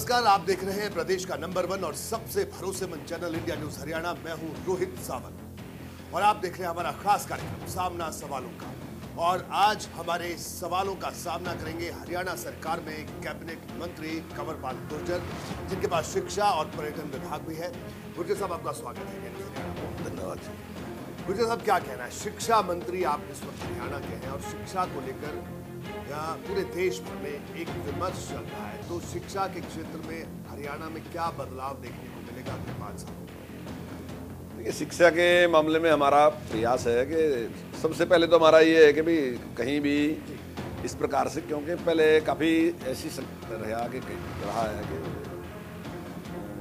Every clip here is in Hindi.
नमस्कार आप देख रहे हैं प्रदेश का नंबर वन और सबसे भरोसेमंद चैनल इंडिया न्यूज़ हरियाणा। मैं हूँ रोहित सावंत। और आप देख रहे हैं हमारा खास कार्यक्रम सामना सवालों का। और आज हमारे सवालों का सामना करेंगे हरियाणा सरकार में कैबिनेट मंत्री कंवरपाल गुर्जर जिनके पास शिक्षा और पर्यटन विभाग भी है। गुर्जर साहब आपका स्वागत है। धन्यवाद। गुर्जर साहब क्या कहना है? शिक्षा मंत्री आप इस वक्त हरियाणा के हैं और शिक्षा को लेकर या पूरे देश भर में एक विमर्श चल रहा है। तो शिक्षा के क्षेत्र में हरियाणा में क्या बदलाव देखने को मिलेगा अगले पाँच सालों में देखिए शिक्षा के मामले में हमारा प्रयास है कि सबसे पहले तो हमारा ये है कि भी कहीं भी इस प्रकार से क्योंकि पहले काफ़ी ऐसी रहा कि कहीं रहा है कि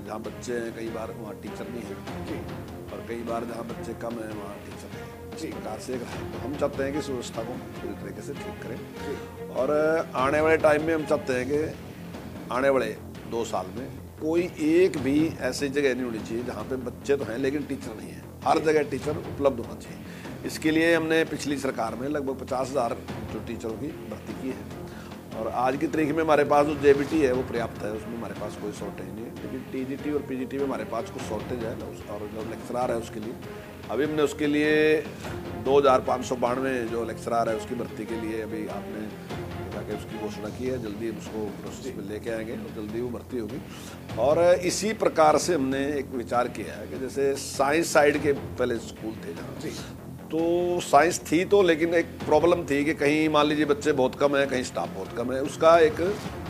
जहाँ बच्चे हैं कई बार वहाँ टीचर नहीं है। और कई बार जहाँ बच्चे कम हैं वहाँ टीचर है। प्रकार से हम चाहते हैं कि इस व्यवस्था को पूरी तरीके से ठीक करें। और आने वाले टाइम में हम चाहते हैं कि आने वाले दो साल में कोई एक भी ऐसी जगह नहीं होनी चाहिए जहाँ पे बच्चे तो हैं लेकिन टीचर नहीं है। हर जगह टीचर उपलब्ध होना चाहिए। इसके लिए हमने पिछली सरकार में लगभग पचास हज़ार जो टीचरों की भर्ती की है। और आज की तारीख में हमारे पास जो जे है वो पर्याप्त है उसमें हमारे पास कोई शॉर्टेज नहीं है। लेकिन टीजीटी और पीजीटी में हमारे पास कुछ शॉर्टेज है और जो लेक्चरार है उसके लिए। अभी हमने उसके लिए दो हज़ार पाँच सौ बानवे जो लेक्चरार है उसकी भर्ती के लिए अभी आपने देखा कि उसकी घोषणा की है। जल्दी हम उसको प्रोसेस में लेके आएँगे और जल्दी वो भर्ती होगी। और इसी प्रकार से हमने एक विचार किया है कि जैसे साइंस साइड के पहले स्कूल थे जहाँ। तो साइंस थी तो लेकिन एक प्रॉब्लम थी कि कहीं मान लीजिए बच्चे बहुत कम है कहीं स्टाफ बहुत कम है उसका एक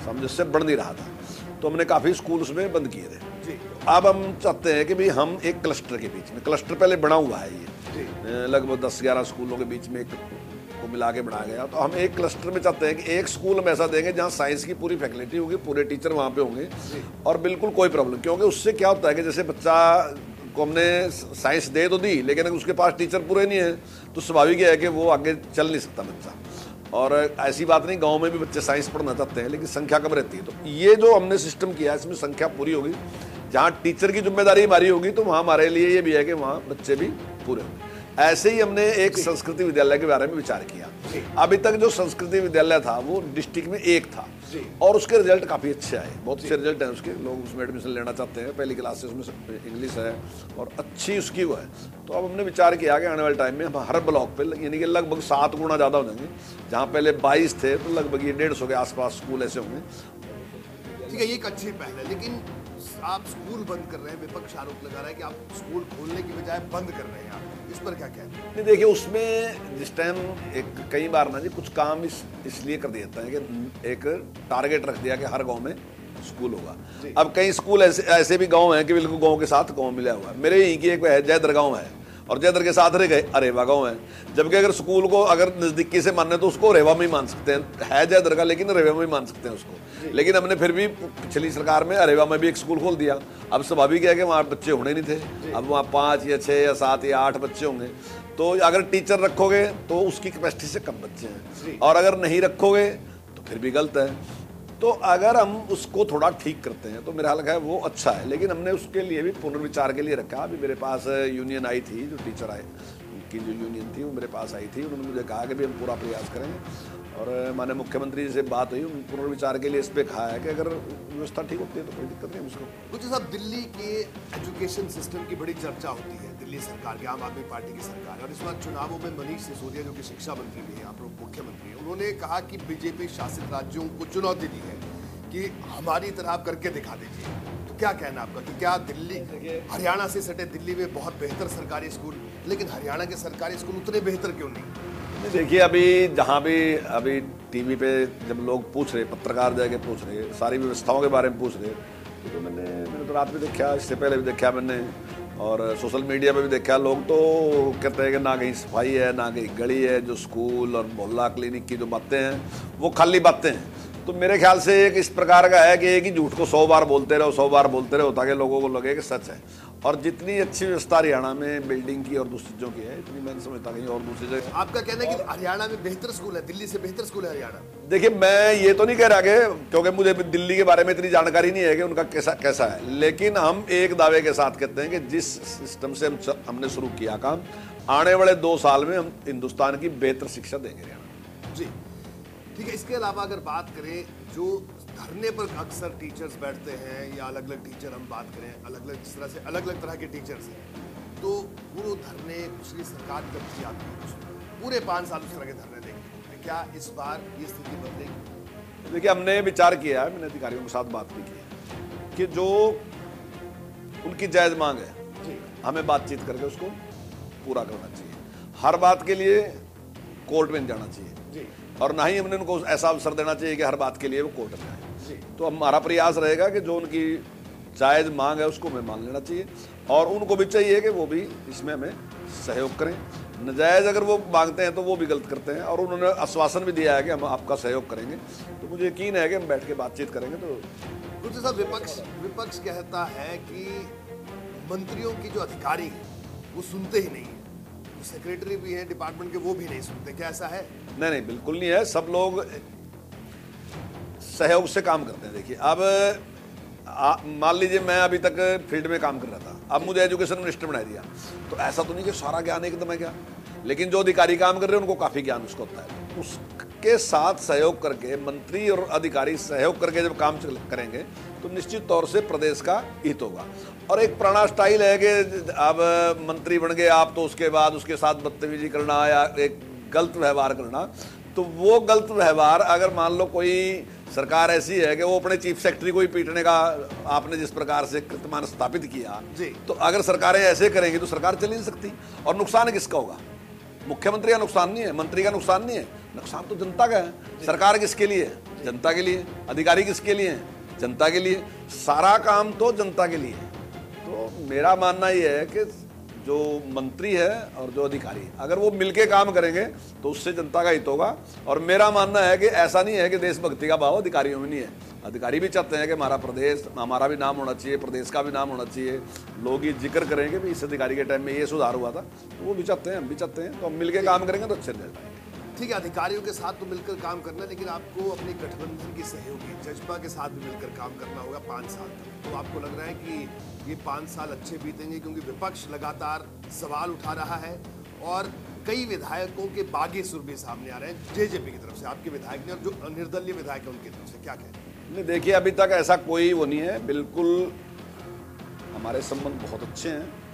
सामंजस्य बढ़ नहीं रहा था। तो हमने काफ़ी स्कूल उसमें बंद किए थे। अब हम चाहते हैं कि भाई हम एक क्लस्टर के बीच में क्लस्टर पहले बना हुआ है ये। लगभग दस ग्यारह स्कूलों के बीच में एक को मिला के बनाया गया। तो हम एक क्लस्टर में चाहते हैं कि एक स्कूल हम ऐसा देंगे जहाँ साइंस की पूरी फैकल्टी होगी पूरे टीचर वहाँ पे होंगे और बिल्कुल कोई प्रॉब्लम क्योंकि उससे क्या होता है कि जैसे बच्चा को हमने साइंस दे तो दी लेकिन अगर उसके पास टीचर पूरे नहीं है तो स्वाभाविक है कि वो आगे चल नहीं सकता बच्चा। और ऐसी बात नहीं गाँव में भी बच्चे साइंस पढ़ना चाहते हैं लेकिन संख्या कम रहती है। तो ये जो हमने सिस्टम किया है इसमें संख्या पूरी होगी। जहाँ टीचर की ज़िम्मेदारी हमारी होगी तो वहाँ हमारे लिए ये भी है कि वहाँ बच्चे भी पूरे होंगे ऐसे ही हमने एक संस्कृति विद्यालय के बारे में विचार किया। अभी तक जो संस्कृति विद्यालय था वो डिस्ट्रिक्ट में एक था। और उसके रिज़ल्ट काफ़ी अच्छे आए। बहुत अच्छे रिज़ल्ट हैं उसके। लोग उसमें एडमिशन लेना चाहते हैं। पहली क्लास से उसमें इंग्लिश है और अच्छी उसकी वो है। तो अब हमने विचार किया कि आने वाले टाइम में हम हर ब्लॉक पे यानी कि लगभग सात गुना ज़्यादा हो जाएँगे। जहाँ पहले बाईस थे तो लगभग ये डेढ़ सौ के आसपास स्कूल ऐसे होंगे। ठीक है ये एक अच्छी पहल है। लेकिन आप स्कूल बंद कर रहे हैं विपक्ष आरोप लगा रहा है कि आप स्कूल खोलने की बजाय बंद कर रहे हैं आप। इस पर क्या कहते हैं? देखिए उसमें जिस टाइम एक कई बार ना जी कुछ काम इस इसलिए कर दिया जाता है कि एक टारगेट रख दिया कि हर गाँव में स्कूल होगा। अब कई स्कूल ऐसे ऐसे भी गाँव हैं कि बिल्कुल गाँव के साथ गाँव मिला हुआ है। मेरे यहीं की एक है जयदर गाँव है। और जयदर के साथ रह गए। अरेवा गाँव है जबकि अगर स्कूल को अगर नजदीकी से माने तो उसको रेवा में ही मान सकते हैं। है जयदर का लेकिन रेवा में ही मान सकते हैं उसको। लेकिन हमने फिर भी पिछली सरकार में अरेवा में भी एक स्कूल खोल दिया। अब स्वाभाविक है कि वहाँ बच्चे होने नहीं थे। अब वहाँ पाँच या छः या सात या आठ बच्चे होंगे। तो अगर टीचर रखोगे तो उसकी कैपेसिटी से कम बच्चे हैं। और अगर नहीं रखोगे तो फिर भी गलत है। तो अगर हम उसको थोड़ा ठीक करते हैं तो मेरा ख्याल है वो अच्छा है। लेकिन हमने उसके लिए भी पुनर्विचार के लिए रखा। अभी मेरे पास यूनियन आई थी, जो टीचर आए की जो यूनियन थी, वो मेरे पास आई थी। उन्होंने मुझे कहा कि भी हम पूरा प्रयास करेंगे। और माने मुख्यमंत्री से बात हुई पुनर्विचार के लिए इस पर कहा है कि अगर व्यवस्था ठीक होती है तो कोई दिक्कत नहीं उसको कुछ साहब दिल्ली के एजुकेशन सिस्टम की बड़ी चर्चा होती है। दिल्ली सरकार की, आम आदमी पार्टी की सरकार है। और इस बार चुनावों में मनीष सिसोदिया, जो कि शिक्षा मंत्री भी हैं, आप लोग मुख्यमंत्री हैं, उन्होंने कहा कि बीजेपी शासित राज्यों को चुनौती दी है कि हमारी तरह आप करके दिखा दीजिए। तो क्या कहना आपका कि क्या दिल्ली, हरियाणा से सटे दिल्ली में बहुत बेहतर सरकारी स्कूल, लेकिन हरियाणा के सरकारी स्कूल उतने बेहतर क्यों नहीं? देखिए, अभी जहाँ भी, अभी टीवी पे जब लोग पूछ रहे, पत्रकार जाके पूछ रहे, सारी व्यवस्थाओं के बारे में पूछ रहे तो मैंने मैंने तो रात में देखा, इससे पहले भी देखा मैंने। और सोशल मीडिया पे भी देखा, लोग तो कहते हैं कि ना कहीं सफ़ाई है, ना कहीं गली है, जो स्कूल और मोहल्ला क्लिनिक की जो बातें हैं, वो खाली बातें हैं। तो मेरे ख्याल से एक इस प्रकार का है कि एक ही झूठ को सौ बार बोलते रहो, सौ बार बोलते रहो, ताकि लोगों को लगे कि सच है। और जितनी अच्छी व्यवस्था हरियाणा में बिल्डिंग की और दूसरी चीज़ों की है इतनी मैं समझता कहीं और दूसरी जगह आपका कहना है कि हरियाणा में बेहतर स्कूल है दिल्ली से बेहतर स्कूल है हरियाणा? देखिए मैं ये तो नहीं कह रहा कि क्योंकि मुझे दिल्ली के बारे में इतनी जानकारी नहीं है कि उनका कैसा कैसा है। लेकिन हम एक दावे के साथ कहते हैं कि जिस सिस्टम से हम हमने शुरू किया काम आने वाले दो साल में हम हिंदुस्तान की बेहतर शिक्षा देंगे हरियाणा। जी। ठीक है इसके अलावा अगर बात करें जो धरने पर अक्सर टीचर्स बैठते हैं या अलग अलग टीचर हम बात करें अलग अलग जिस तरह से अलग अलग तरह के टीचर्स हैं तो वो धरने पिछली सरकार कब थी आपकी पूरे पाँच साल उस तरह के धरने देखे क्या इस बार ये स्थिति बदलेगी? देखिए हमने विचार किया है मैंने अधिकारियों के साथ बात भी की है कि जो उनकी जायज़ मांग है हमें बातचीत करके उसको पूरा करना चाहिए। हर बात के लिए कोर्ट में जाना चाहिए। जी। और ना ही हमने उनको ऐसा अवसर देना चाहिए कि हर बात के लिए वो कोर्ट में आए। तो हमारा प्रयास रहेगा कि जो उनकी जायज़ मांग है उसको हमें मान लेना चाहिए और उनको भी चाहिए कि वो भी इसमें हमें सहयोग करें। नजायज अगर वो मांगते हैं तो वो भी गलत करते हैं और उन्होंने आश्वासन भी दिया है कि हम आपका सहयोग करेंगे। तो मुझे यकीन है कि हम बैठ के बातचीत करेंगे तो कुछ साहब विपक्ष विपक्ष कहता है कि मंत्रियों की जो अधिकारी है वो सुनते ही नहीं है। सेक्रेटरी भी हैं डिपार्टमेंट के वो भी नहीं सुनते। क्या ऐसा है? नहीं नहीं बिल्कुल नहीं है। सब लोग सहयोग से काम करते हैं। देखिए, अब मान लीजिए मैं अभी तक फ़ील्ड में काम कर रहा था, अब मुझे एजुकेशन मिनिस्टर बना दिया। तो ऐसा तो नहीं कि सारा ज्ञान एकदम है क्या? लेकिन जो अधिकारी काम कर रहे हैं, उनको काफ़ी ज्ञान उसको होता है। उसके साथ सहयोग करके, मंत्री और अधिकारी सहयोग करके जब काम करेंगे तो निश्चित तौर से प्रदेश का हित होगा। और एक पुराना स्टाइल है कि अब मंत्री बन गए आप तो उसके बाद उसके साथ बदतमीजी करना या एक गलत व्यवहार करना तो वो गलत व्यवहार अगर मान लो कोई सरकार ऐसी है कि वो अपने चीफ सेक्रेटरी को ही पीटने का आपने जिस प्रकार से कृतमान स्थापित किया जी। तो अगर सरकारें ऐसे करेंगी तो सरकार चल नहीं सकती। और नुकसान किसका होगा? मुख्यमंत्री का नुकसान नहीं है मंत्री का नुकसान नहीं है। नुकसान तो जनता का है। सरकार किसके लिए है? जनता के लिए। अधिकारी किसके लिए है? जनता के लिए। सारा काम तो जनता के लिए है। तो मेरा मानना ये है कि जो मंत्री है और जो अधिकारी, अगर वो मिलके काम करेंगे तो उससे जनता का हित होगा। और मेरा मानना है कि ऐसा नहीं है कि देशभक्ति का भाव अधिकारियों में नहीं है। अधिकारी भी चाहते हैं कि हमारा प्रदेश, हमारा भी नाम होना चाहिए, प्रदेश का भी नाम होना चाहिए। लोग ये ज़िक्र करेंगे भी इस अधिकारी के टाइम में ये सुधार हुआ था तो वो भी चाहते हैं, हम भी चाहते हैं। तो हम मिलके काम करेंगे तो अच्छे आएँगे। ठीक है, अधिकारियों के साथ तो मिलकर काम करना, लेकिन आपको अपने गठबंधन की सहयोगी जजपा के साथ भी मिलकर काम करना होगा पाँच साल तक। तो आपको लग रहा है कि ये पाँच साल अच्छे बीतेंगे, क्योंकि विपक्ष लगातार सवाल उठा रहा है और कई विधायकों के बागी सुर भी सामने आ रहे हैं, जेजेपी की तरफ़ से, आपके विधायक ने और जो निर्दलीय विधायक है उनकी तरफ़ से, क्या कहते हैं नहीं, देखिए, अभी तक ऐसा कोई वो नहीं है, बिल्कुल हमारे संबंध बहुत अच्छे हैं।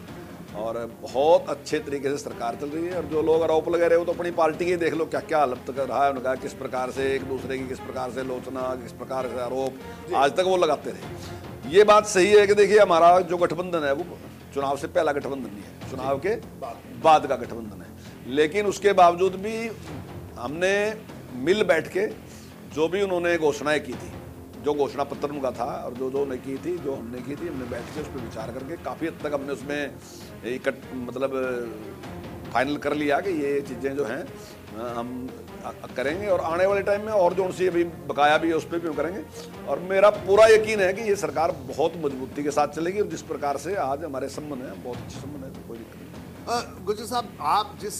और बहुत अच्छे तरीके से सरकार चल रही है और जो लोग आरोप लगा रहे हो तो अपनी पार्टी के देख लो क्या क्या हालत कर रहा है उनका किस प्रकार से एक दूसरे की किस प्रकार से लोचना किस प्रकार से आरोप। आज तक वो लगाते रहे। ये बात सही है कि देखिए हमारा जो गठबंधन है वो चुनाव से पहला गठबंधन नहीं है चुनाव के बाद का गठबंधन है। लेकिन उसके बावजूद भी हमने मिल बैठ के जो भी उन्होंने घोषणाएँ की थी जो घोषणा पत्र उनका था और जो जो उन्होंने की थी, जो हमने की थी, हमने बैठ के उस पर विचार करके काफ़ी हद तक हमने उसमें इकट मतलब फाइनल कर लिया कि ये चीज़ें जो हैं, हम करेंगे और आने वाले टाइम में और जो उनसे अभी बकाया भी है, उस पर भी करेंगे। और मेरा पूरा यकीन है कि ये सरकार बहुत मजबूती के साथ चलेगी और जिस प्रकार से आज हमारे संबंध हैं, बहुत अच्छे संबंध हैं तो कोई दिक्कत नहीं। गुज्जर साहब, आप जिस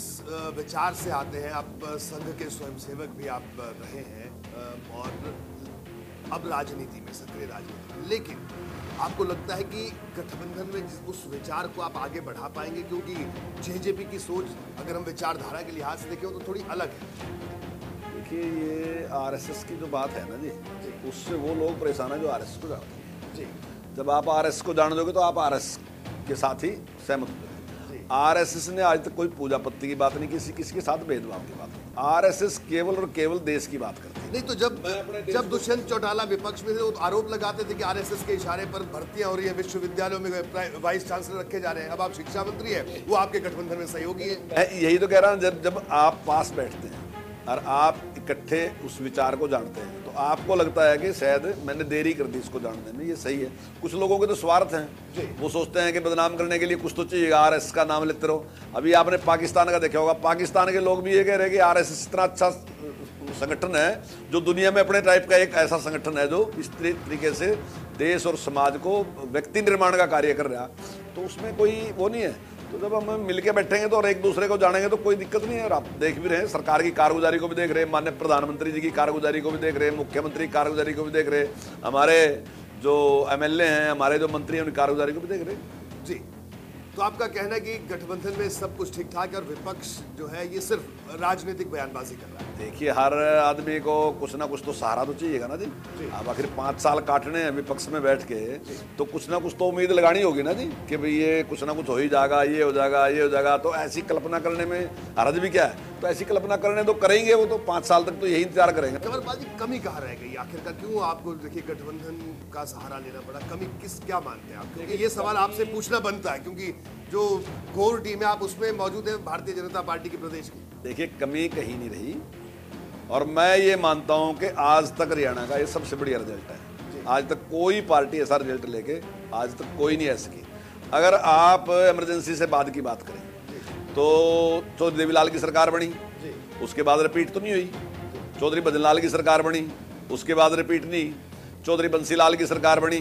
विचार से आते हैं, आप संघ के स्वयंसेवक भी आप रहे हैं और अब राजनीति में सक्रिय राजनीति में लेकिन आपको लगता है कि गठबंधन में उस विचार को आप आगे बढ़ा पाएँगे क्योंकि जेजेपी की सोच अगर हम विचारधारा के लिहाज से देखें तो थोड़ी अलग है। देखिए ये आरएसएस की जो बात है ना जी उससे वो लोग परेशान है जो आरएसएस को जानते हैं। जी। जब आप आरएस को जान दोगे तो आप आरएस के साथ ही सहमत हो। जी। जाओगे आरएसएस ने आज तक कोई पूजा पत्ती की बात नहीं किसी किसी के साथ भेदभाव की बात नहीं। आरएसएस केवल और केवल देश की बात करती है। नहीं तो जब जब दुष्यंत चौटाला विपक्ष में थे तो आरोप लगाते थे कि आरएसएस के इशारे पर भर्तियाँ हो रही है विश्वविद्यालयों में वाइस चांसलर रखे जा रहे हैं। अब आप शिक्षा मंत्री है वो आपके गठबंधन में सहयोगी है। यही तो कह रहा हूँ जब जब आप पास बैठते हैं और आप इकट्ठे उस विचार को जानते हैं आपको लगता है कि शायद मैंने देरी कर दी इसको जानने में? ये सही है। कुछ लोगों के तो स्वार्थ हैं। वो सोचते हैं कि बदनाम करने के लिए कुछ तो चाहिए। आर एस का नाम लेते रहो। अभी आपने पाकिस्तान का देखा होगा। पाकिस्तान के लोग भी ये कह रहे हैं कि आर एस एस इतना अच्छा संगठन है जो दुनिया में अपने टाइप का एक ऐसा संगठन है जो इस तरीके से देश और समाज को व्यक्ति निर्माण का कार्य कर रहा। तो उसमें कोई वो नहीं है। तो जब हम मिलके बैठेंगे तो और एक दूसरे को जानेंगे तो कोई दिक्कत नहीं है। और आप देख भी रहे हैं, सरकार की कारगुजारी को भी देख रहे हैं, माननीय प्रधानमंत्री जी की कारगुजारी को भी देख रहे हैं, मुख्यमंत्री की कारगुजारी को भी देख रहे हैं, हमारे जो एमएलए हैं, हमारे जो मंत्री हैं, उनकी कारगुजारी को भी देख रहे हैं। तो आपका कहना है कि गठबंधन में सब कुछ ठीक ठाक है और विपक्ष जो है ये सिर्फ़ राजनीतिक बयानबाजी कर रहा है? देखिए हर आदमी को कुछ ना कुछ तो सहारा तो चाहिएगा ना जी। अब आखिर पाँच साल काटने हैं विपक्ष में बैठ के तो कुछ ना कुछ तो उम्मीद लगानी होगी ना जी कि भाई ये कुछ ना कुछ हो ही जाएगा ये हो जाएगा ये हो जाएगा। तो ऐसी कल्पना करने में हरज भी क्या है? तो ऐसी कल्पना करने तो करेंगे वो तो पाँच साल तक तो यही इंतज़ार करेंगे। कंवरपाल जी कमी कहाँ रह गई? आखिरकार क्यों आपको देखिए गठबंधन का सहारा लेना पड़ा? कमी किस क्या मानते हैं आप? क्योंकि ये सवाल आपसे पूछना बनता है क्योंकि जो घोर टीम है आप उसमें मौजूद है भारतीय जनता पार्टी के प्रदेश की। देखिए कमी कहीं नहीं रही। और मैं ये मानता हूँ कि आज तक हरियाणा का ये सबसे बढ़िया रिज़ल्ट है। आज तक कोई पार्टी ऐसा रिज़ल्ट लेके आज तक कोई नहीं ऐसी की। अगर आप इमरजेंसी से बाद की बात करें तो चौधरी देवीलाल की सरकार बनी। उसके बाद रिपीट तो नहीं हुई। चौधरी भजनलाल की सरकार बनी। उसके बाद रिपीट नहीं। चौधरी बंसीलाल की सरकार बनी।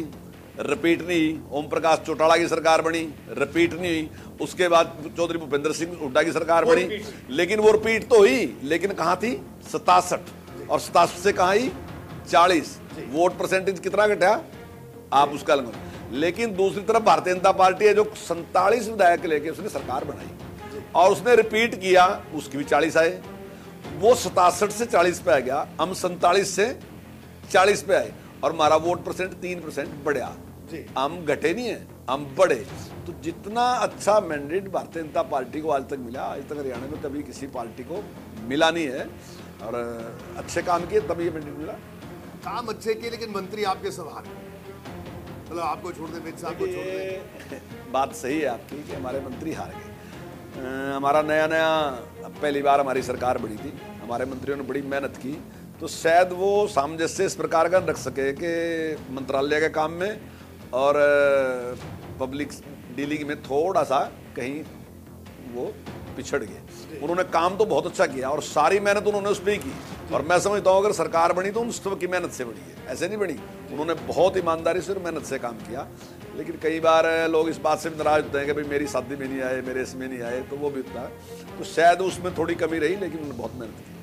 रिपीट नहीं हुई ओम प्रकाश चौटाला की सरकार बनी रिपीट नहीं। हुई उसके बाद चौधरी भूपेंद्र सिंह हुड्डा की सरकार बनी। लेकिन वो रिपीट तो हुई लेकिन कहाँ थी? सतासठ। और सतासठ से कहाँ आई? चालीस। वोट परसेंटेज कितना घटा? आप उसका लंघन। लेकिन दूसरी तरफ़ भारतीय जनता पार्टी है जो सैतालीस विधायक लेके उसने सरकार बनाई। और उसने रिपीट किया उसकी भी चालीस आए। वो सतासठ से चालीस पे आ गया हम संतालीस से चालीस पे आए। और हमारा वोट परसेंट तीन परसेंट बढ़िया। हम घटे नहीं है हम बढ़े। तो जितना अच्छा मैंडेट भारतीय जनता पार्टी को आज तक मिला आज तक हरियाणा में कभी किसी पार्टी को मिला नहीं है और अच्छे काम किए तभी ये मैंडेट मिला। काम अच्छे किए लेकिन मंत्री आपके सब हारे मतलब आपको छोड़ दे मिर्च साहब को छोड़ दे। बात सही है आपकी कि हमारे मंत्री हार गए। हमारा नया नया पहली बार हमारी सरकार बनी थी। हमारे मंत्रियों ने बड़ी मेहनत की। तो शायद वो सामंजस्य इस प्रकार का रख सके कि मंत्रालय के काम में और पब्लिक डीलिंग में थोड़ा सा कहीं वो पिछड़ गए। उन्होंने काम तो बहुत अच्छा किया और सारी मेहनत उन्होंने उस पर की। और मैं समझता हूँ, अगर सरकार बनी तो उस की मेहनत से बनी है। ऐसे नहीं बनी। उन्होंने बहुत ईमानदारी से और मेहनत से काम किया। लेकिन कई बार लोग इस बात से भी नाराज़ होते हैं कि भाई मेरी शादी में नहीं आए, मेरे इसमें नहीं आए तो वो भी उतना तो शायद उसमें थोड़ी कमी रही, लेकिन उन्होंने बहुत मेहनत की।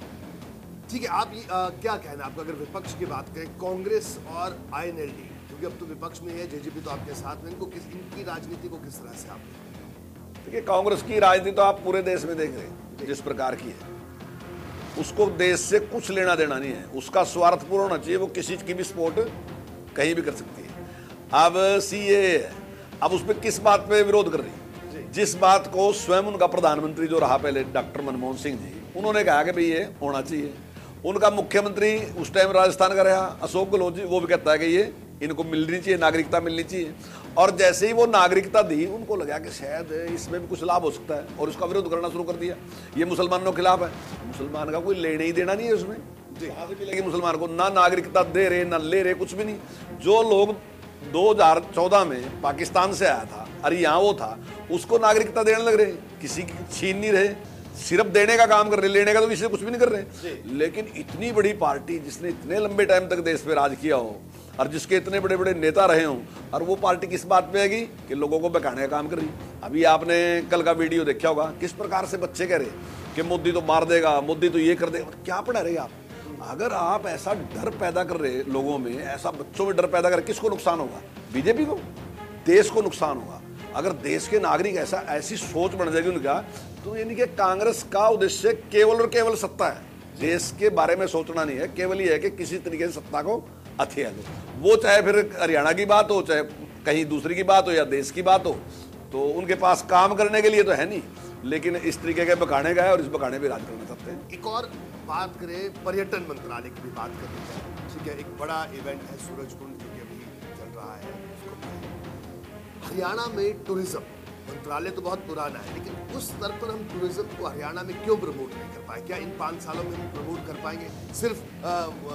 ठीक है आप ये, आ, क्या कहना है आपका? अगर विपक्ष की बात करें कांग्रेस और आईएनएलडी क्योंकि अब तो विपक्ष में है जेजेपी तो आपके साथ में इनको किस इनकी राजनीति को किस तरह से आप देखिए कांग्रेस की राजनीति तो आप पूरे देश में देख रहे हैं जिस प्रकार की है। उसको देश से कुछ लेना देना नहीं है। उसका स्वार्थ पूरा होना चाहिए वो किसी की भी सपोर्ट कहीं भी कर सकती है। अब सी ए अब उस पर किस बात पे विरोध कर रही है? जिस बात को स्वयं उनका प्रधानमंत्री जो रहा पहले डॉक्टर मनमोहन सिंह जी उन्होंने कहा कि भाई ये होना चाहिए। उनका मुख्यमंत्री उस टाइम राजस्थान का रहा, अशोक गहलोत जी, वो भी कहता है कि ये इनको मिलनी चाहिए, नागरिकता मिलनी चाहिए। और जैसे ही वो नागरिकता दी, उनको लगा कि शायद इसमें भी कुछ लाभ हो सकता है, और उसका विरोध करना शुरू कर दिया। ये मुसलमानों के खिलाफ है। मुसलमान का कोई लेने ही देना नहीं है उसमें। मिलेगी मुसलमान को, ना नागरिकता दे रहे, ना ले रहे, कुछ भी नहीं। जो लोग 2014 में पाकिस्तान से आया था अरे यहाँ वो था, उसको नागरिकता देने लग रहे। किसी की छीन नहीं रहे। सिर्फ़ देने का काम कर रहे लेने का तो किसी से कुछ भी नहीं कर रहे। लेकिन इतनी बड़ी पार्टी जिसने इतने लंबे टाइम तक देश पे राज किया हो और जिसके इतने बड़े बड़े नेता रहे हों और वो पार्टी किस बात पे आएगी? कि लोगों को बहकाने का काम कर रही अभी आपने कल का वीडियो देखा होगा किस प्रकार से बच्चे कह रहे कि मोदी तो मार देगा मोदी तो ये कर देगा क्या पढ़ा रहे आप? अगर आप ऐसा डर पैदा कर रहे लोगों में ऐसा बच्चों में डर पैदा कर किसको नुकसान होगा? बीजेपी को? देश को नुकसान होगा। अगर देश के नागरिक ऐसा, ऐसी सोच बन जाएगी उनका तो यानी कि कांग्रेस का उद्देश्य केवल और केवल सत्ता है। देश के बारे में सोचना नहीं है, केवल ये है कि किसी तरीके से सत्ता को हथिया दो। वो चाहे फिर हरियाणा की बात हो, चाहे कहीं दूसरी की बात हो या देश की बात हो तो उनके पास काम करने के लिए तो है नहीं। लेकिन इस तरीके के का है और इस बखाने पे राज करना चाहते हैं। एक और बात करें, पर्यटन मंत्रालय की भी बात करनी है। ठीक है, एक बड़ा इवेंट है सूरजकुंड जो हरियाणा में टूरिज़्म मंत्रालय तो बहुत पुराना है लेकिन उस स्तर पर हम टूरिज़्म को हरियाणा में क्यों प्रमोट नहीं कर पाए? क्या इन पाँच सालों में हम प्रमोट कर पाएँगे? सिर्फ़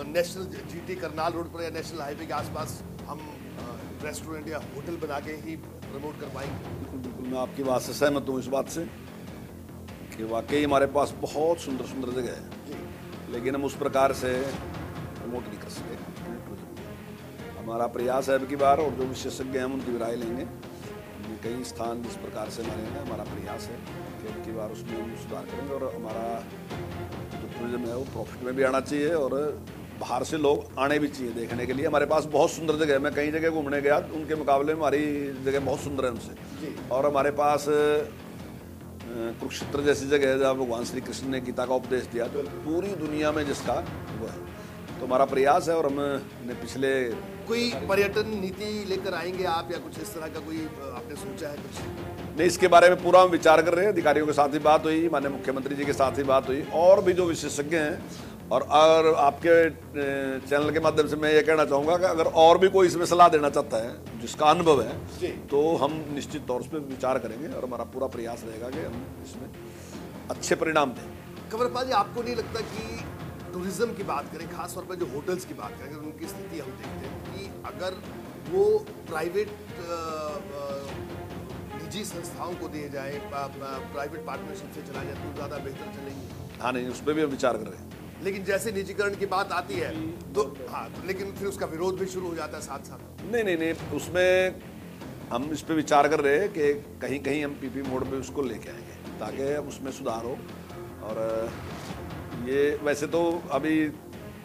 नेशनल जीटी करनाल रोड पर या नेशनल हाईवे के आसपास हम रेस्टोरेंट या होटल बना के ही प्रमोट कर पाएँगे? बिल्कुल बिल्कुल मैं आपकी बात से सहमत हूँ इस बात से कि वाकई हमारे पास बहुत सुंदर सुंदर जगह है लेकिन हम उस प्रकार से प्रमोट नहीं कर सके। हमारा प्रयास है अब की बार और जो विशेषज्ञ हैं हम उनकी भी राय लेंगे। कई स्थान जिस प्रकार से हमारे हैं हमारा प्रयास है कि अब की बार उसमें हम सुधार करेंगे और हमारा जो टूरिज़्म है वो प्रॉफिट में भी आना चाहिए और बाहर से लोग आने भी चाहिए देखने के लिए। हमारे पास बहुत सुंदर जगह है। मैं कई जगह घूमने गया उनके मुकाबले में हमारी जगह बहुत सुंदर है उनसे। और हमारे पास कुरुक्षेत्र जैसी जगह है जहाँ भगवान श्री कृष्ण ने गीता का उपदेश दिया तो पूरी दुनिया में जिसका वो है। तो हमारा प्रयास है और हमने पिछले कोई पर्यटन नीति लेकर आएँगे आप या कुछ इस तरह का कोई आपने सोचा है कुछ? नहीं इसके बारे में पूरा हम विचार कर रहे हैं। अधिकारियों के साथ ही बात हुई माननीय मुख्यमंत्री जी के साथ ही बात हुई और भी जो विशेषज्ञ हैं। और अगर आपके चैनल के माध्यम से मैं ये कहना चाहूँगा कि अगर और भी कोई इसमें सलाह देना चाहता है जिसका अनुभव है तो हम निश्चित तौर पर विचार करेंगे और हमारा पूरा प्रयास रहेगा कि हम इसमें अच्छे परिणाम दें। कंवरपाल जी आपको नहीं लगता कि टूरिज़्म की बात करें खास तौर पर जो होटल्स की बात करें अगर उनकी स्थिति हम देखते हैं कि अगर वो प्राइवेट निजी संस्थाओं को दिए जाए प्राइवेट पार्टनरशिप से चलाए जाए तो ज़्यादा बेहतर चलेंगे। हाँ नहीं उस पर भी हम विचार कर रहे हैं। लेकिन जैसे निजीकरण की बात आती है तो हाँ तो लेकिन फिर उसका विरोध भी शुरू हो जाता है साथ साथ नहीं नहीं नहीं उसमें हम इस पर विचार कर रहे हैं कि कहीं कहीं हम पीपी मोड पे उसको लेके आएँगे ताकि उसमें सुधार हो और ये वैसे तो अभी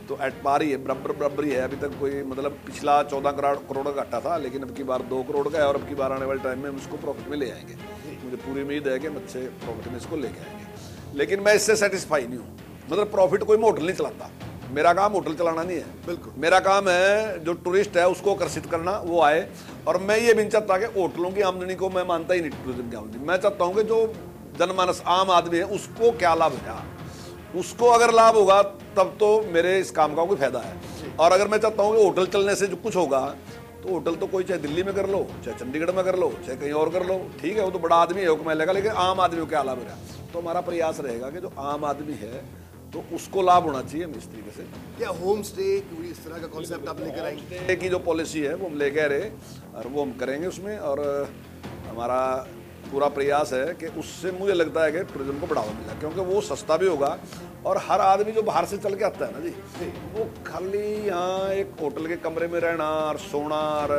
तो एट पार ही है बराबर बराबर ही है। अभी तक कोई मतलब पिछला चौदह करोड़ करोड़ का घाटा था लेकिन अब की बार दो करोड़ का है और अब की बार आने वाले टाइम में हम इसको प्रॉफिट में ले आएँगे। मुझे पूरी उम्मीद है कि हम अच्छे प्रॉफिट में इसको लेके आएँगे। लेकिन मैं इससे सेटिस्फाई नहीं हूँ। मतलब प्रॉफिट कोई मैं होटल नहीं चलाता। मेरा काम होटल चलाना नहीं है। बिल्कुल। मेरा काम है जो टूरिस्ट है उसको आकर्षित करना वो आए। और मैं ये भी नहीं चाहता कि होटलों की आमदनी को मैं मानता ही नहीं टूरिज़्म की आमदनी। मैं चाहता हूँ कि जो जनमानस आम आदमी है उसको क्या लाभ है? उसको अगर लाभ होगा तब तो मेरे इस काम का कोई फ़ायदा है। और अगर मैं चाहता हूँ कि होटल चलने से जो कुछ होगा तो होटल तो कोई चाहे दिल्ली में कर लो चाहे चंडीगढ़ में कर लो चाहे कहीं और कर लो ठीक है वो तो बड़ा आदमी है वो लेगा लेकिन आम आदमी को क्या लाभ है तो हमारा प्रयास रहेगा कि जो आम आदमी है तो उसको लाभ होना चाहिए हम इस तरीके से। क्या होम स्टे इस तरह का कॉन्सेप्ट आप लेकर आएँगे? की जो पॉलिसी है वो हम लेके रहे और वो हम करेंगे उसमें और हमारा पूरा प्रयास है कि उससे मुझे लगता है कि टूरिज़्म को बढ़ावा मिला क्योंकि वो सस्ता भी होगा और हर आदमी जो बाहर से चल के आता है ना जी वो खाली यहाँ एक होटल के कमरे में रहना और सोना और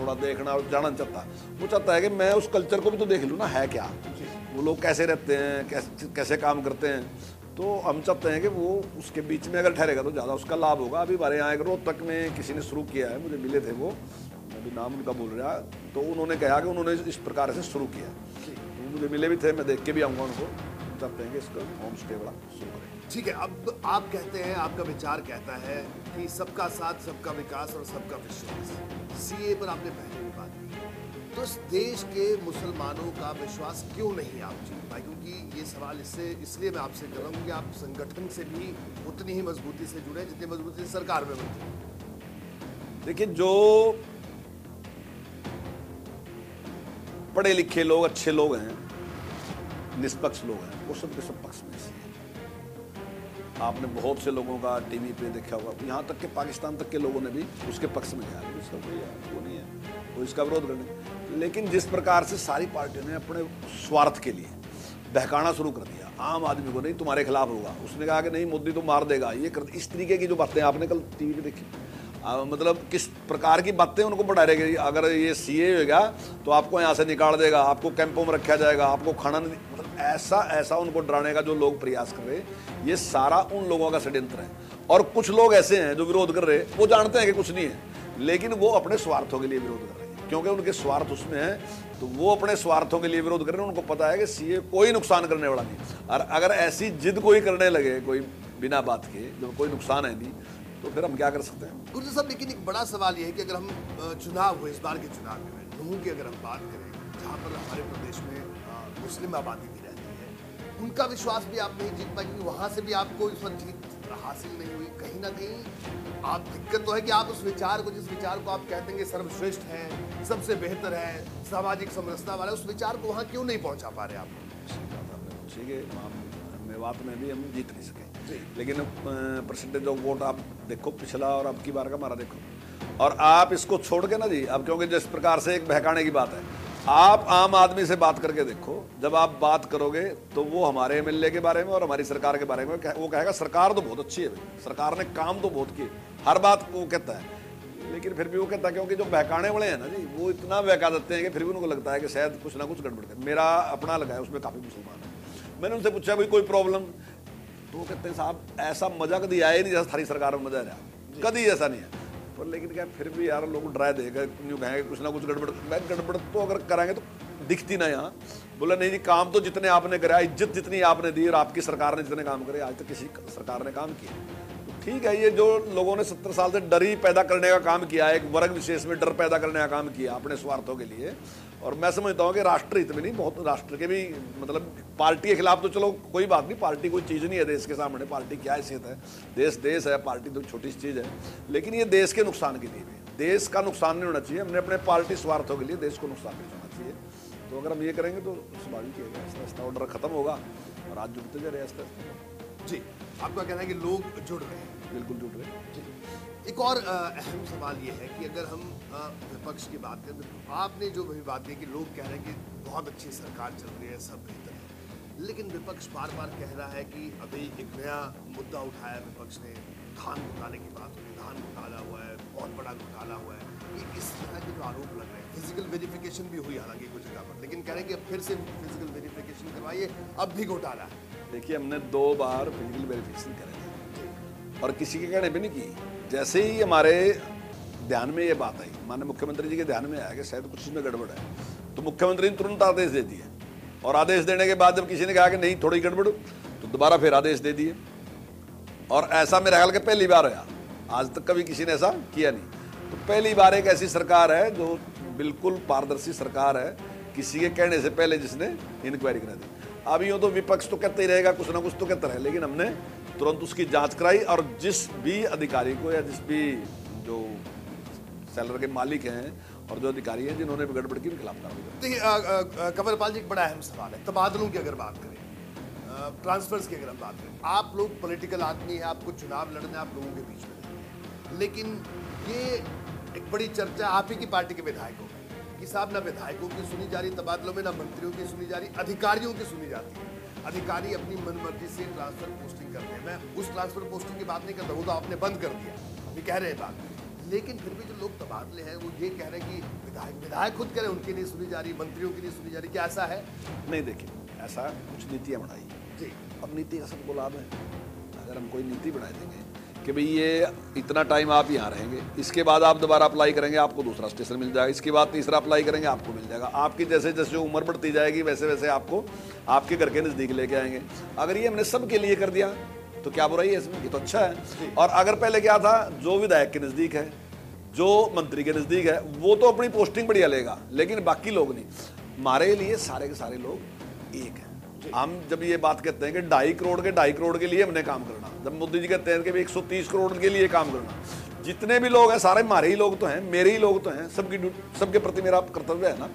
थोड़ा देखना और जाना चाहता। वो चाहता है कि मैं उस कल्चर को भी तो देख लूँ ना है क्या? वो लोग कैसे रहते हैं कैसे कैसे काम करते हैं? तो हम चाहते हैं कि वो उसके बीच में अगर ठहरेगा तो ज़्यादा उसका लाभ होगा। अभी हमारे यहाँ एक रोहतक में किसी ने शुरू किया है मुझे मिले थे वो अभी नाम उनका बोल रहा तो उन्होंने कहा कि उन्होंने इस प्रकार से शुरू किया मुझे मिले भी थे मैं देख के भी आऊँगा उनको। हम चाहते हैं कि इसका होम स्टे बड़ा ठीक है अब आप कहते हैं आपका विचार कहता है कि सबका साथ सबका विकास और सबका विश्वास। सीए पर आपने पहले भी बात की। तो इस देश के मुसलमानों का विश्वास क्यों नहीं आप जीत पाए? क्योंकि ये सवाल इससे इसलिए मैं आपसे कर रहा हूँ कि आप संगठन से भी उतनी ही मजबूती से जुड़े जितनी मजबूती से सरकार में बनते देखिए जो पढ़े लिखे लोग, अच्छे लोग हैं, निष्पक्ष लोग हैं, वो सब के सब पक्ष में से। आपने बहुत से लोगों का टीवी पे देखा होगा, यहाँ तक के पाकिस्तान तक के लोगों ने भी उसके पक्ष में गया इसका कोई वो नहीं है वो इसका विरोध करने लेकिन जिस प्रकार से सारी पार्टियों ने अपने स्वार्थ के लिए बहकाना शुरू कर दिया, आम आदमी को नहीं, तुम्हारे खिलाफ होगा। उसने कहा कि नहीं, मोदी तो मार देगा, ये कर, इस तरीके की जो बातें आपने कल टीवी पे देखी। आ, मतलब किस प्रकार की बातें उनको बढ़ा रहेगी अगर ये सी सीए होगा तो आपको यहाँ से निकाल देगा आपको कैंपों में रखा जाएगा आपको खाना नहीं मतलब ऐसा ऐसा उनको डराने का जो लोग प्रयास कर रहे ये सारा उन लोगों का षड्यंत्र है। और कुछ लोग ऐसे हैं जो विरोध कर रहे वो जानते हैं कि कुछ नहीं है लेकिन वो अपने स्वार्थों के लिए विरोध कर रहे हैं। क्योंकि उनके स्वार्थ उसमें है तो वो अपने स्वार्थों के लिए विरोध कर रहे हैं उनको पता है कि सीए कोई नुकसान करने वाला नहीं। और अगर ऐसी जिद कोई करने लगे कोई बिना बात के जब कोई नुकसान है नहीं तो फिर हम क्या कर सकते हैं? गुरु साहब लेकिन एक बड़ा सवाल ये है कि अगर हम चुनाव हुए इस बार के चुनाव में नूह की अगर हम बात करें जहाँ पर हमारे प्रदेश में मुस्लिम आबादी भी रहती है उनका विश्वास भी आप नहीं जीत पाए क्योंकि वहाँ से भी आपको इस वक्त जीत हासिल नहीं हुई। कहीं ना कहीं आप दिक्कत तो है कि आप उस विचार को जिस विचार को आप कहते हैं सर्वश्रेष्ठ है सबसे बेहतर है सामाजिक समरसता वाला उस विचार को वहाँ क्यों नहीं पहुँचा पा रहे आप? मेवात में भी हम जीत नहीं सके। लेकिन परसेंटेज ऑफ़ वोट आप देखो, पिछला और अब की बार का हमारा देखो। और आप इसको छोड़ के ना जी, अब क्योंकि जिस प्रकार से एक बहकाने की बात है, आप आम आदमी से बात करके देखो, जब आप बात करोगे तो वो हमारे एमएलए के बारे में और हमारी सरकार के बारे में वो कहेगा, सरकार तो बहुत अच्छी है सरकार ने काम तो बहुत किए, हर बात वो कहता है। लेकिन फिर भी वो कहता है, क्योंकि जो बहकाने वाले हैं ना जी, वो इतना बहका देते हैं कि फिर भी उनको लगता है कि शायद कुछ ना कुछ गड़बड़ मेरा अपना लगा है, उसमें काफ़ी मुसलमान है। मैंने उनसे पूछा, भाई, कोई प्रॉब्लम तो कहते हैं साहब ऐसा मज़ा कभी आया ही नहीं जैसा थारी सरकार में मज़ा आ रहा। कभी ऐसा नहीं है। पर लेकिन क्या फिर भी यार लोग डरा देगा यूँ कहेंगे कुछ ना कुछ गड़बड़ मैं गड़बड़ तो अगर कराएँगे तो दिखती ना यहाँ। बोला नहीं जी काम तो जितने आपने कराया इज़्ज़त जितनी आपने दी और आपकी सरकार ने जितने काम करे आज तक किसी सरकार ने काम किया तो ठीक है ये जो लोगों ने सत्तर साल से डर ही पैदा करने का काम किया एक वर्ग विशेष में डर पैदा करने का काम किया अपने स्वार्थों के लिए और मैं समझता हूँ कि राष्ट्र हित में नहीं बहुत राष्ट्र के भी मतलब पार्टी के खिलाफ तो चलो कोई बात नहीं पार्टी कोई चीज़ नहीं है देश के सामने पार्टी क्या हैसियत है? देश देश है पार्टी तो छोटी सी चीज़ है लेकिन ये देश के नुकसान के लिए भी देश का नुकसान नहीं होना चाहिए हमने अपने पार्टी स्वार्थों के लिए देश को नुकसान नहीं होना चाहिए। तो अगर हम ये करेंगे तो स्वाभाविक है आस्ता आस्ता ऑर्डर खत्म होगा और आज जुड़ते जा रहे आस्ते आस्ते जी आपका कहना है कि लोग जुड़ रहे हैं। बिल्कुल जुड़ रहे हैं। जी। एक और अहम सवाल ये है कि अगर हम विपक्ष की बात करें तो आपने जो भी बात की कि लोग कह रहे हैं कि बहुत अच्छी सरकार चल रही है सब बेहतर है। लेकिन विपक्ष बार बार कह रहा है कि अभी एक नया मुद्दा उठाया विपक्ष ने धान घोटाले की बात हुई धान घोटाला हुआ है बहुत बड़ा घोटाला हुआ है। ये इस तरह के जो आरोप लग रहे हैं फ़िज़िकल वेरिफिकेशन भी हुई हालाँकि कुछ जगह पर लेकिन कह रहे हैं कि अब फिर से फ़िज़िकल वेरिफिकेशन करवाइए अब भी घोटाला है। देखिए हमने दो बार फ़िज़िकल वेरिफिकेशन करे थे। और किसी के कहने पे नहीं की। जैसे ही हमारे ध्यान में ये बात आई, माननीय मुख्यमंत्री जी के ध्यान में आया कि शायद कुछ इसमें गड़बड़ है तो मुख्यमंत्री ने तुरंत आदेश दे दिए। और आदेश देने के बाद जब किसी ने कहा कि नहीं, थोड़ी गड़बड़ तो दोबारा फिर आदेश दे दिए। और ऐसा मेरे ख्याल के पहली बार है आज तक कभी किसी ने ऐसा किया नहीं। तो पहली बार एक ऐसी सरकार है जो बिल्कुल पारदर्शी सरकार है, किसी के कहने से पहले जिसने इंक्वायरी करा दी। अब यूँ तो विपक्ष तो कहते ही रहेगा, कुछ ना कुछ तो कहता रहे, लेकिन हमने तुरंत उसकी जाँच कराई और जिस भी अधिकारी को या जिस भी जो सेलर के मालिक हैं और जो अधिकारी हैं जिन्होंने गड़बड़ की खिलाफ कार्रवाई करी। देखिए कंवरपाल जी, एक बड़ा अहम सवाल है। तबादलों की अगर बात करें ट्रांसफर्स की अगर हम बात करें, आप लोग पॉलिटिकल आदमी हैं, आपको चुनाव लड़ना आप लोगों के बीच में लेकिन ये एक बड़ी चर्चा आप ही की पार्टी के विधायकों में, कि साहब, ना विधायकों की सुनी जा रही तबादलों में, ना मंत्रियों की सुनी जा रही, अधिकारियों की सुनी जाती है। अधिकारी अपनी मनमर्जी से ट्रांसफ़र पोस्टिंग करते हैं। मैं उस ट्रांसफ़र पोस्टिंग की बात नहीं करता वो तो आपने बंद कर दिया। अभी कह रहे हैं बात। लेकिन फिर भी जो लोग तबादले हैं वो ये कह रहे हैं कि विधायक विधायक खुद कह रहे हैं उनकी नहीं सुनी जा रही मंत्रियों की नहीं सुनी जा रही क्या ऐसा है? नहीं देखिए ऐसा कुछ नीतियाँ बनाई। जी। अब नीति का लाभ है। अगर हम कोई नीति बनाए देंगे कि भाई ये इतना टाइम आप यहाँ रहेंगे। इसके बाद आप दोबारा अप्लाई करेंगे आपको दूसरा स्टेशन मिल जाएगा। इसके बाद तीसरा अप्लाई करेंगे आपको मिल जाएगा। आपकी जैसे जैसे उम्र बढ़ती जाएगी वैसे वैसे आपको आपके घर के नज़दीक लेके आएँगे। अगर ये हमने सबके लिए कर दिया तो क्या बुराई है इसमें? ये तो अच्छा है। और अगर पहले क्या था जो विधायक के नज़दीक है जो मंत्री के नज़दीक है वो तो अपनी पोस्टिंग बढ़िया लेगा लेकिन बाकी लोग नहीं। हमारे लिए सारे के सारे लोग एक हैं। हम जब ये बात कहते हैं कि ढाई करोड़ के ढाई करोड़ के लिए हमने काम करना जब मोदी जी कहते हैं कि एक सौ तीस करोड़ के लिए काम करना जितने भी लोग हैं सारे हमारे ही लोग तो हैं मेरे ही लोग तो हैं सबकी सबके प्रति मेरा कर्तव्य है ना।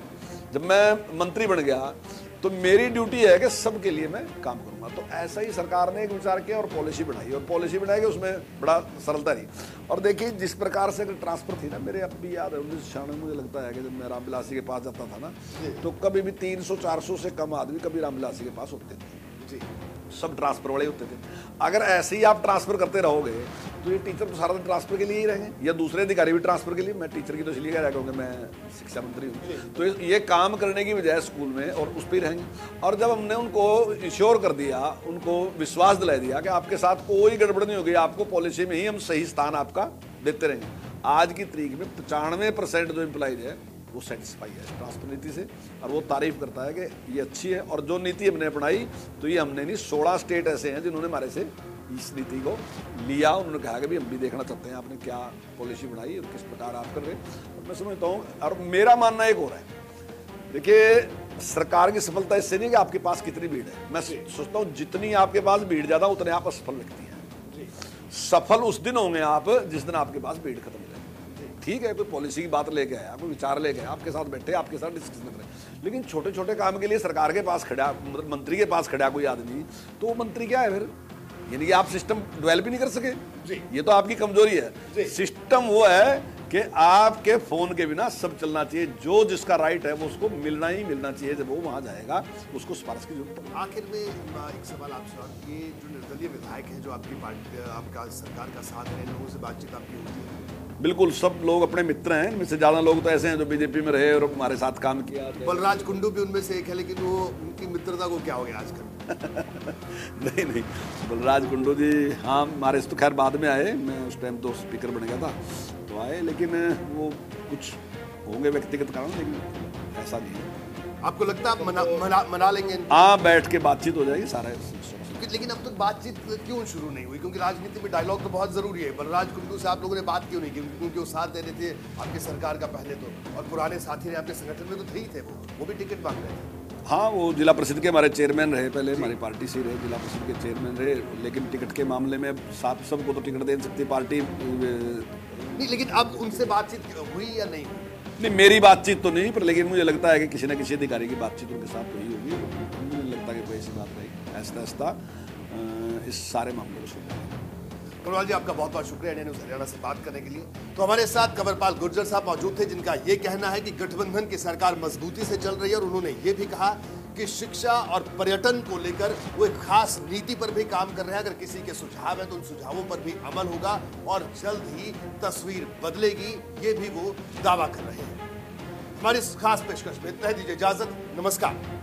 जब मैं मंत्री बन गया तो मेरी ड्यूटी है कि सबके लिए मैं काम करूँगा। तो ऐसा ही सरकार ने एक विचार किया और पॉलिसी बनाई और पॉलिसी बनाई कि उसमें बड़ा सरलता रही। और देखिए जिस प्रकार से अगर ट्रांसफ़र थी ना मेरे अब भी याद है उन्नीस छियानवे मुझे लगता है कि जब मैं रामविलासी के पास जाता था ना तो कभी भी तीन सौ चार सौ से कम आदमी कभी रामविलासी के पास होते थे। जी। सब ट्रांसफ़र वाले होते थे। अगर ऐसे ही आप ट्रांसफ़र करते रहोगे तो ये टीचर तो सारा दिन ट्रांसफ़र के लिए ही रहेंगे। या दूसरे अधिकारी भी ट्रांसफ़र के लिए। मैं टीचर की तो इसलिए कह रहा क्योंकि मैं शिक्षा मंत्री हूँ तो ये- काम करने की बजाय स्कूल में और उस पर ही रहेंगे। और जब हमने उनको इंश्योर कर दिया, उनको विश्वास दिला दिया कि आपके साथ कोई गड़बड़ नहीं होगी, आपको पॉलिसी में ही हम सही स्थान आपका देते रहेंगे। आज की तारीख में पचानवे परसेंट जो एम्प्लॉइज है वो सेटिस्फाई है ट्रांसफ़र नीति से। और वो तारीफ़ करता है कि ये अच्छी है और जो नीति हमने अपनाई तो ये हमने नहीं सोलह स्टेट ऐसे हैं जिन्होंने हमारे से इस नीति को लिया। उन्होंने कहा कि भी हम भी देखना चाहते हैं आपने क्या पॉलिसी बनाई और किस प्रकार आप कर रहे हैं। और मैं समझता हूँ और मेरा मानना एक और है। देखिए सरकार की सफलता इससे नहीं कि आपके पास कितनी भीड़ है। मैं सोचता हूँ जितनी आपके पास भीड़ ज़्यादा उतने आप असफल लगती है। सफल उस दिन होंगे आप जिस दिन आपके पास भीड़ खत्म हो। ठीक है कोई पॉलिसी की बात लेके आया कोई विचार लेके आया आपके साथ बैठे आपके साथ डिस्कशन कर रहे लेकिन छोटे छोटे काम के लिए सरकार के पास खड़ा मतलब मंत्री के पास खड़ा कोई आदमी तो वो मंत्री क्या है फिर? यानी कि आप सिस्टम डेवलप ही नहीं कर सके। जी। ये तो आपकी कमज़ोरी है। सिस्टम वो है कि आपके फ़ोन के बिना सब चलना चाहिए। जो जिसका राइट है वो उसको मिलना ही मिलना चाहिए। जब वो वहाँ जाएगा उसको सिफारिश की ज़रूरत आखिर में एक सवाल आपसे और ये जो निर्दलीय विधायक हैं जो आपकी पार्टी आपका सरकार का साथ है लोगों से बातचीत आपकी होती है बिल्कुल सब लोग अपने मित्र हैं इनमें से ज़्यादा लोग तो ऐसे हैं जो बीजेपी में रहे और हमारे साथ काम किया बलराज कुंडू भी उनमें से एक है लेकिन वो उनकी मित्रता को क्या हो गया आजकल? नहीं नहीं। बलराज कुंडू जी हाँ हमारे तो खैर बाद में आए। मैं उस टाइम तो स्पीकर बन गया था तो आए लेकिन वो कुछ होंगे व्यक्तिगत कारण लेकिन ऐसा नहीं है। आपको लगता है आप मना, मना, मना लेंगे? हाँ बैठ के बातचीत हो जाएगी सारा। क्योंकि- लेकिन अब तक तो बातचीत क्यों शुरू नहीं हुई? क्योंकि राजनीति में डायलॉग तो बहुत ज़रूरी है। बलराज कुंडू से आप लोगों ने बात क्यों नहीं की? क्योंकि वो साथ दे रहे थे आपकी सरकार का पहले तो। और पुराने साथी ने आपके संगठन में तो थे ही थे वो। वो भी टिकट मांग रहे थे। हाँ वो जिला परिषद के हमारे चेयरमैन रहे पहले हमारी पार्टी से रहे जिला परिषद के चेयरमैन रहे। लेकिन टिकट के मामले में साथ सबको तो टिकट दे सकती पार्टी नहीं लेकिन अब उनसे बातचीत हुई या नहीं हुई? नहीं मेरी बातचीत तो नहीं पर लेकिन मुझे लगता है कि किसी न किसी अधिकारी की बातचीत उनके साथ हुई होगी। कोई ऐसी बात नहीं ऐसा ऐसा इस सारे मामले को सुन कुणाल जी, आपका बहुत बहुत शुक्रिया इंडिया न्यूज़ हरियाणा से बात करने के लिए। तो हमारे साथ कंवरपाल गुर्जर साहब मौजूद थे, जिनका ये कहना है कि गठबंधन की सरकार मजबूती से चल रही है, और उन्होंने ये भी कहा कि शिक्षा और पर्यटन को लेकर वो एक खास नीति पर भी काम कर रहे हैं। अगर किसी के सुझाव है तो उन सुझावों पर भी अमल होगा और जल्द ही तस्वीर बदलेगी। ये भी वो दावा कर रहे हैं। हमारी इस खास पेशकश में इतना दीजिए इजाज़त। नमस्कार।